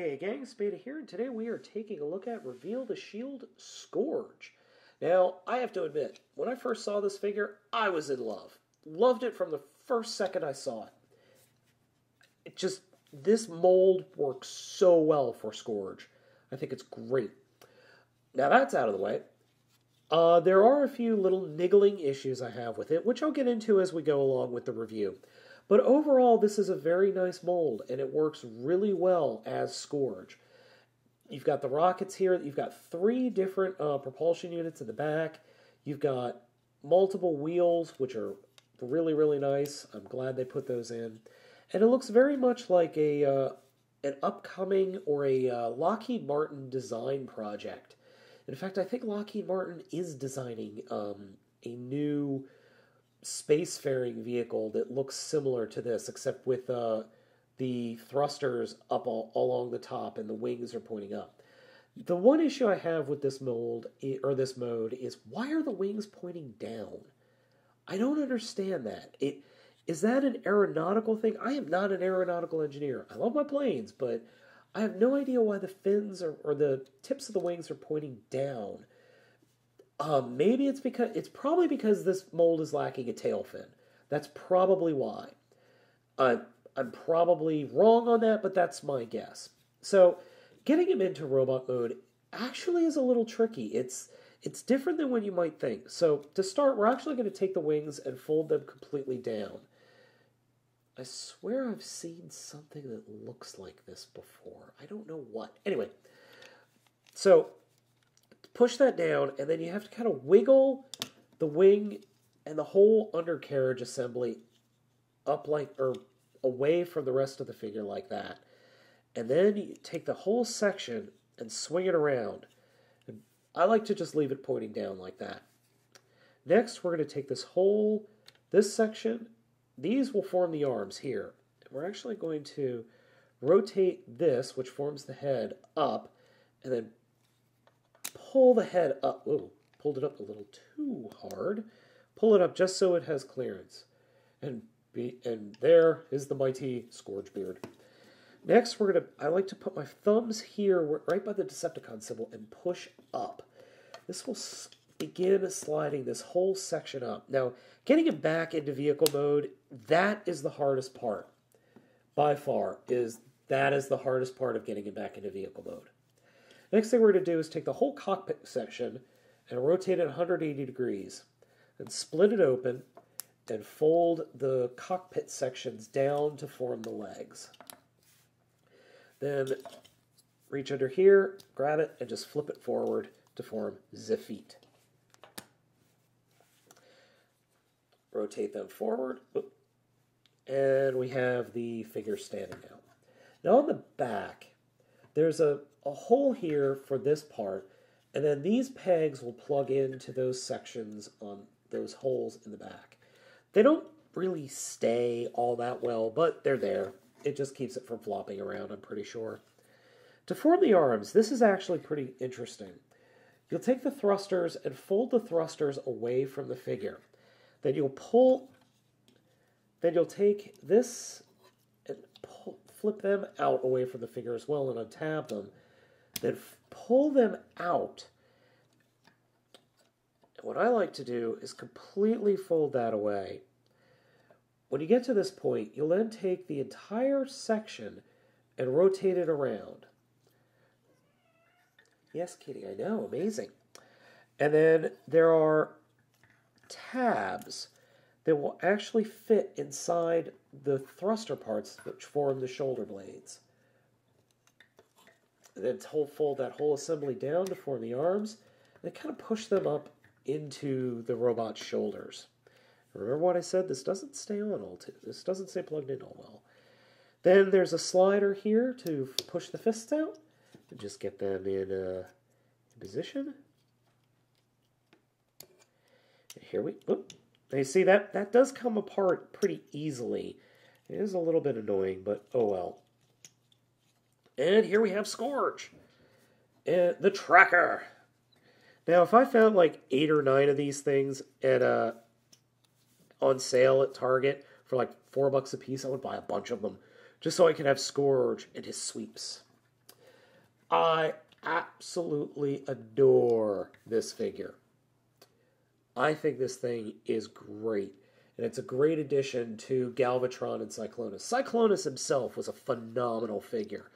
Hey gang, Spada here, and today we are taking a look at Reveal the Shield Scourge. Now, I have to admit, when I first saw this figure, I was in love. Loved it from the first second I saw it. It just, this mold works so well for Scourge. I think it's great. Now that's out of the way. Uh, there are a few little niggling issues I have with it, which I'll get into as we go along with the review. But overall, this is a very nice mold, and it works really well as Scourge. You've got the rockets here. You've got three different uh, propulsion units in the back. You've got multiple wheels, which are really, really nice. I'm glad they put those in. And it looks very much like a uh, an upcoming or a uh, Lockheed Martin design project. In fact, I think Lockheed Martin is designing um, a new spacefaring vehicle that looks similar to this, except with uh, the thrusters up all, along the top and the wings are pointing up. The one issue I have with this mold or this mode is why are the wings pointing down? I don't understand that. It is that an aeronautical thing? I am not an aeronautical engineer. I love my planes, but I have no idea why the fins are, or the tips of the wings are pointing down. Um, maybe it's because it's probably because this mold is lacking a tail fin. That's probably why. Uh, I'm probably wrong on that, but that's my guess. So, getting him into robot mode actually is a little tricky. It's it's different than what you might think. So, to start, we're actually going to take the wings and fold them completely down. I swear I've seen something that looks like this before. I don't know what. Anyway, so push that down, and then you have to kind of wiggle the wing and the whole undercarriage assembly up like or away from the rest of the figure like that. And then you take the whole section and swing it around. And I like to just leave it pointing down like that. Next, we're going to take this whole, this section, these will form the arms here. We're actually going to rotate this, which forms the head, up, and then pull the head up. Whoa, pulled it up a little too hard. Pull it up just so it has clearance. And be, and there is the mighty Scourge Beard. Next, we're gonna. I like to put my thumbs here, right by the Decepticon symbol, and push up. This will begin sliding this whole section up. Now, getting it back into vehicle mode, that is the hardest part. By far, is that is the hardest part of getting it back into vehicle mode. Next thing we're going to do is take the whole cockpit section and rotate it 180 degrees. and split it open and fold the cockpit sections down to form the legs. Then reach under here, grab it, and just flip it forward to form the feet. Rotate them forward, and we have the figure standing out. Now on the back, there's a a hole here for this part, and then these pegs will plug into those sections on those holes in the back. They don't really stay all that well, but they're there. It just keeps it from flopping around, I'm pretty sure. To form the arms, this is actually pretty interesting. You'll take the thrusters and fold the thrusters away from the figure. Then you'll pull, then you'll take this and pull, flip them out away from the figure as well and untab them then pull them out. what I like to do is completely fold that away. When you get to this point, you'll then take the entire section and rotate it around. Yes, Kitty, I know, amazing. And then there are tabs that will actually fit inside the thruster parts which form the shoulder blades then fold that whole assembly down to form the arms, and kind of push them up into the robot's shoulders. Remember what I said? This doesn't stay on all. Too, this doesn't stay plugged in all well. Then there's a slider here to push the fists out and just get them in, uh, in position. And here we. Whoop. Now you see that that does come apart pretty easily. It is a little bit annoying, but oh well. And here we have Scourge. And the tracker. Now, if I found like eight or nine of these things at uh, on sale at Target for like four bucks a piece, I would buy a bunch of them just so I could have Scourge and his sweeps. I absolutely adore this figure. I think this thing is great. And it's a great addition to Galvatron and Cyclonus. Cyclonus himself was a phenomenal figure.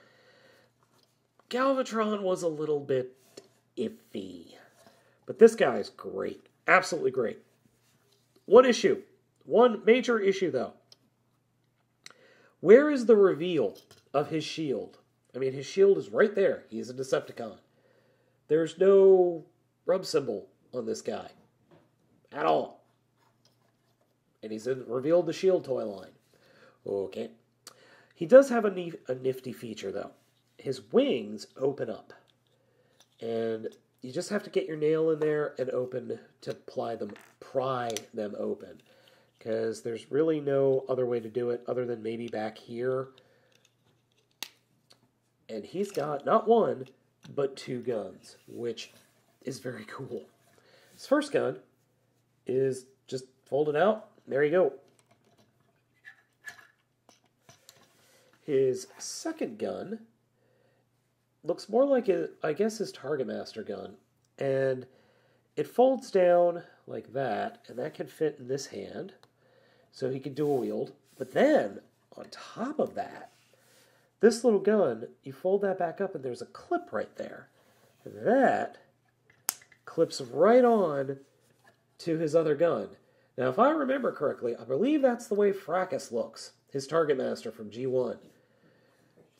Galvatron was a little bit iffy. But this guy is great. Absolutely great. One issue. One major issue, though. Where is the reveal of his shield? I mean, his shield is right there. He is a Decepticon. There's no rub symbol on this guy at all. And he's in, revealed the shield toy line. Okay. He does have a, a nifty feature, though. His wings open up. And you just have to get your nail in there and open to pry them, pry them open. Because there's really no other way to do it other than maybe back here and he's got not one, but two guns, which is very cool. His first gun is just folded out. There you go. His second gun looks more like, a, I guess, his Target Master gun. And it folds down like that, and that can fit in this hand. So he can dual wield. But then, on top of that, this little gun, you fold that back up and there's a clip right there. And that clips right on to his other gun. Now, if I remember correctly, I believe that's the way Fracas looks, his Target Master from G1.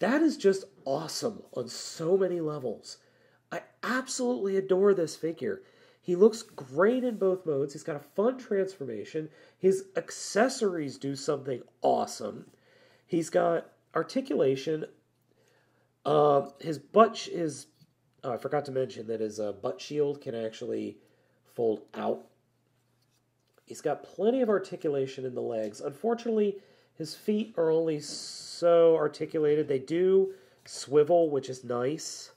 That is just awesome on so many levels. I absolutely adore this figure. He looks great in both modes. He's got a fun transformation. His accessories do something awesome. He's got articulation. Uh, his butt, is. oh, I forgot to mention that his uh, butt shield can actually fold out. He's got plenty of articulation in the legs. Unfortunately, his feet are only so articulated. They do swivel, which is nice.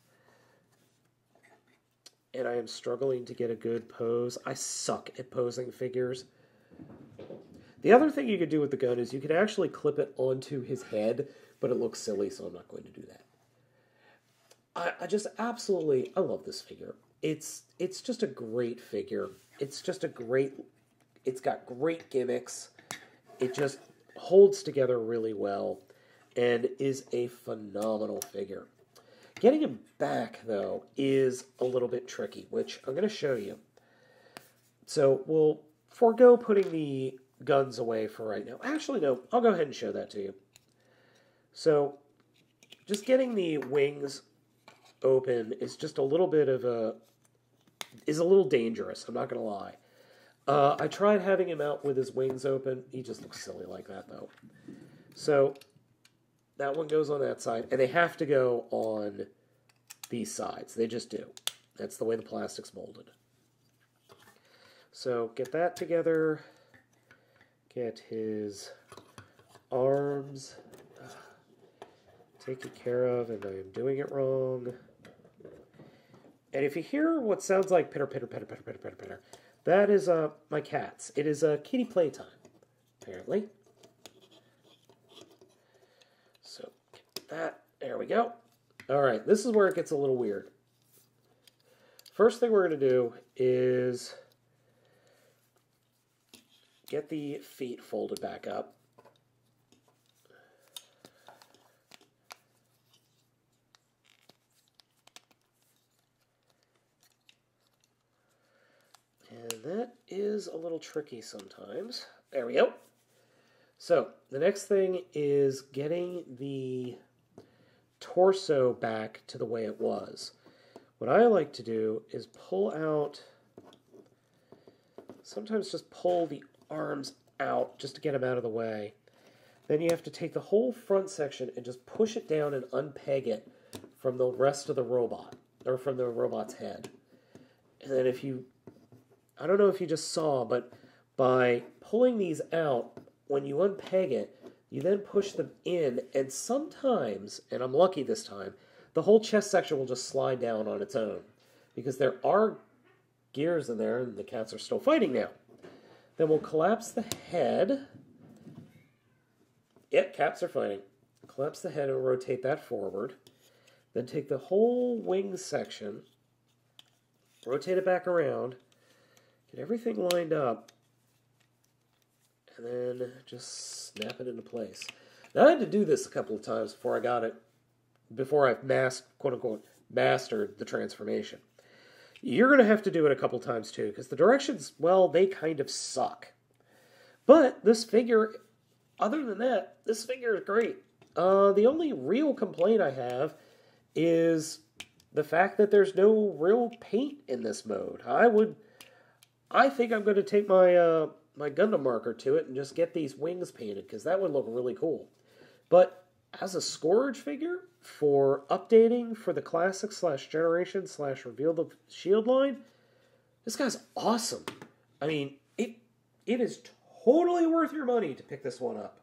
And I am struggling to get a good pose. I suck at posing figures. The other thing you could do with the gun is you could actually clip it onto his head but it looks silly, so I'm not going to do that. I, I just absolutely I love this figure. It's it's just a great figure. It's just a great. It's got great gimmicks. It just holds together really well, and is a phenomenal figure. Getting him back though is a little bit tricky, which I'm going to show you. So we'll forego putting the guns away for right now. Actually, no, I'll go ahead and show that to you. So just getting the wings open is just a little bit of a is a little dangerous. I'm not gonna lie. Uh, I tried having him out with his wings open. He just looks silly like that though. So that one goes on that side, and they have to go on these sides. They just do. That's the way the plastic's molded. So get that together. Get his arms taken care of and I am doing it wrong. And if you hear what sounds like pitter, pitter, pitter, pitter, pitter, pitter, pitter, that is uh, my cats. It is uh, kitty playtime, apparently. So, that, there we go. All right, this is where it gets a little weird. First thing we're going to do is get the feet folded back up. And that is a little tricky sometimes. There we go. So the next thing is getting the torso back to the way it was. What I like to do is pull out, sometimes just pull the arms out just to get them out of the way. Then you have to take the whole front section and just push it down and unpeg it from the rest of the robot, or from the robot's head. And then if you I don't know if you just saw, but by pulling these out, when you unpeg it, you then push them in, and sometimes, and I'm lucky this time, the whole chest section will just slide down on its own. Because there are gears in there, and the cats are still fighting now. Then we'll collapse the head. Yep, cats are fighting. Collapse the head and rotate that forward. Then take the whole wing section, rotate it back around, get everything lined up, and then just snap it into place. Now, I had to do this a couple of times before I got it, before I mass, quote unquote, mastered the transformation. You're going to have to do it a couple times too, because the directions, well, they kind of suck. But this figure, other than that, this figure is great. Uh, the only real complaint I have is the fact that there's no real paint in this mode. I would, I think I'm going to take my uh, my Gundam marker to it and just get these wings painted because that would look really cool. But as a Scourge figure for updating for the classic slash generation slash reveal the shield line, this guy's awesome. I mean, it it is totally worth your money to pick this one up.